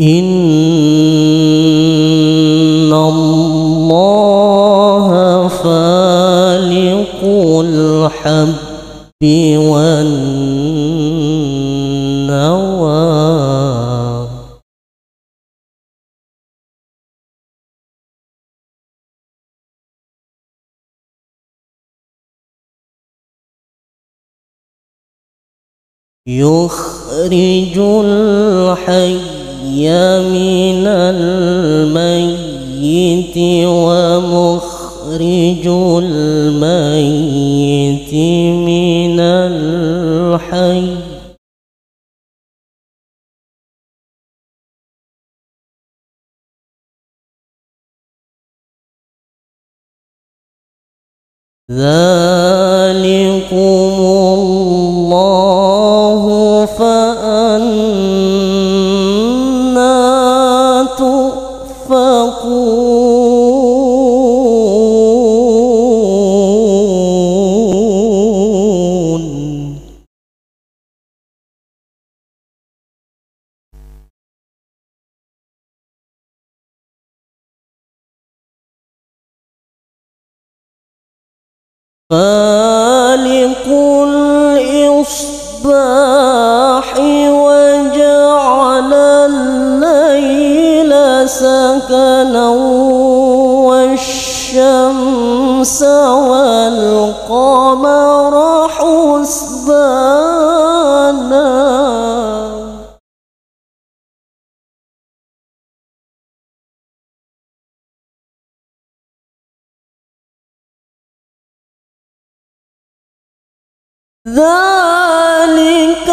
إن الله فالق الحب والنوى يخرج الحي من الميت ومخرج الميت من الحي. ذلكم فالق الإصباح وجعل الليل سكنا والشمس والقمر ذلك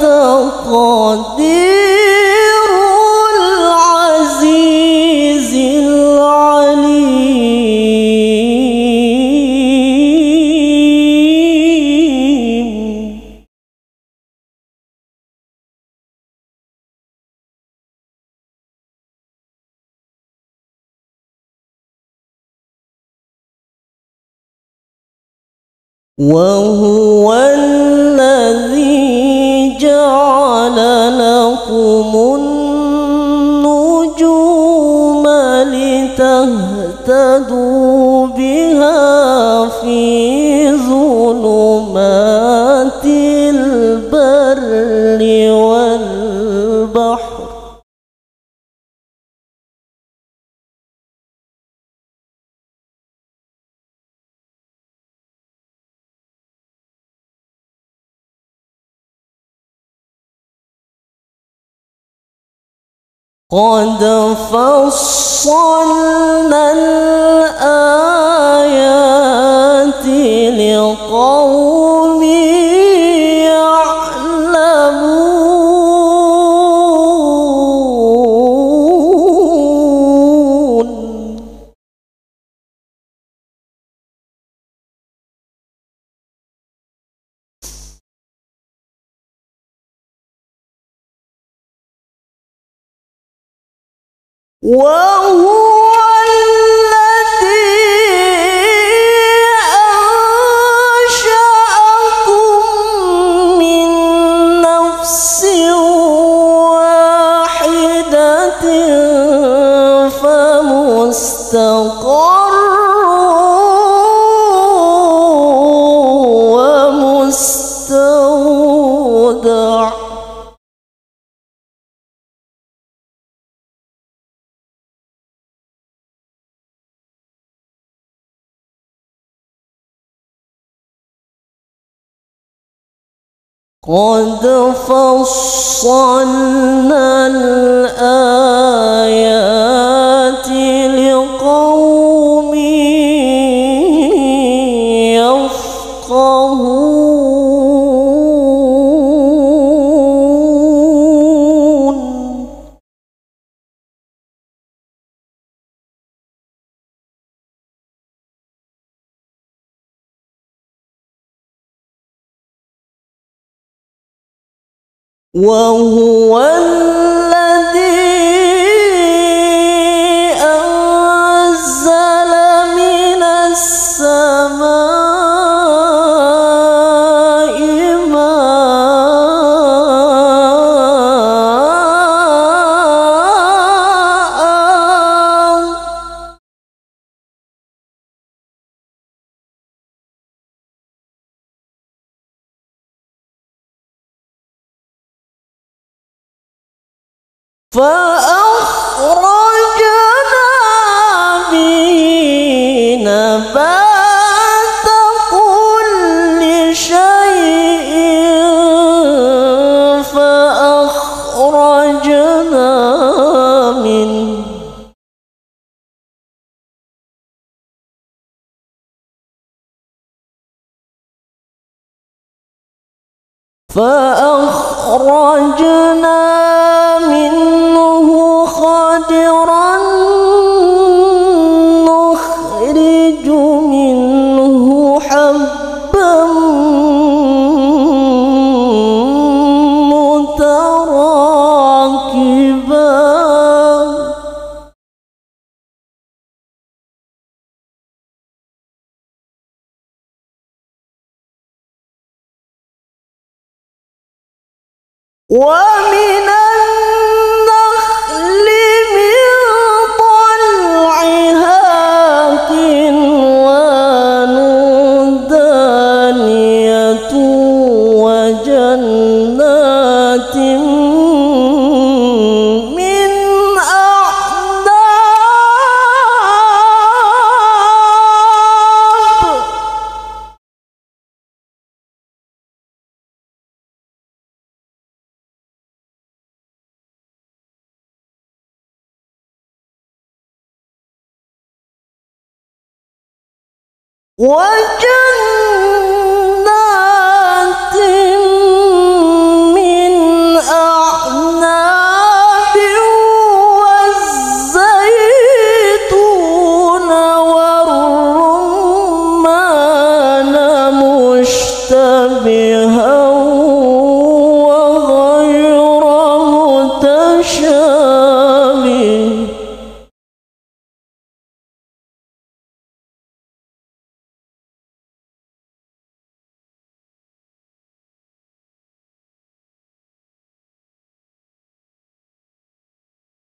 تقدير العزيز العليم. وهو لتهتدوا قد فصلنا الآيات وهو قد فصلنا وهو فأخرجنا به نبات كل شيء. فأخرجنا منه فأخرجنا ومن النخل من طلعها كنوان دانية وجنات 我真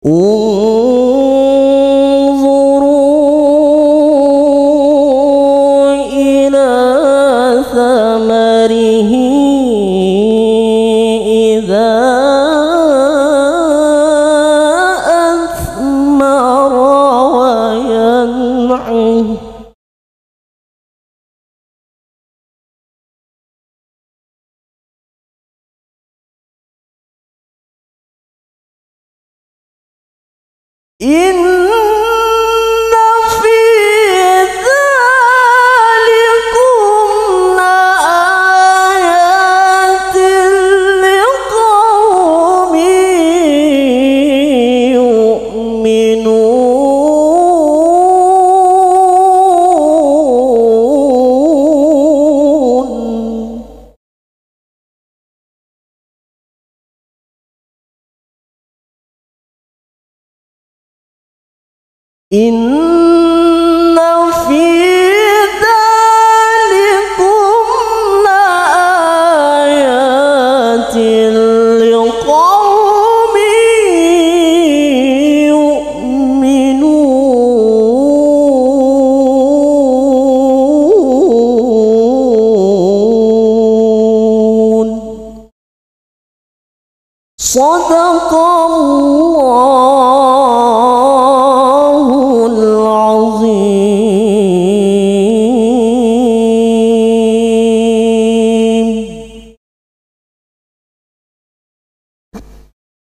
哦 إن صدق الله.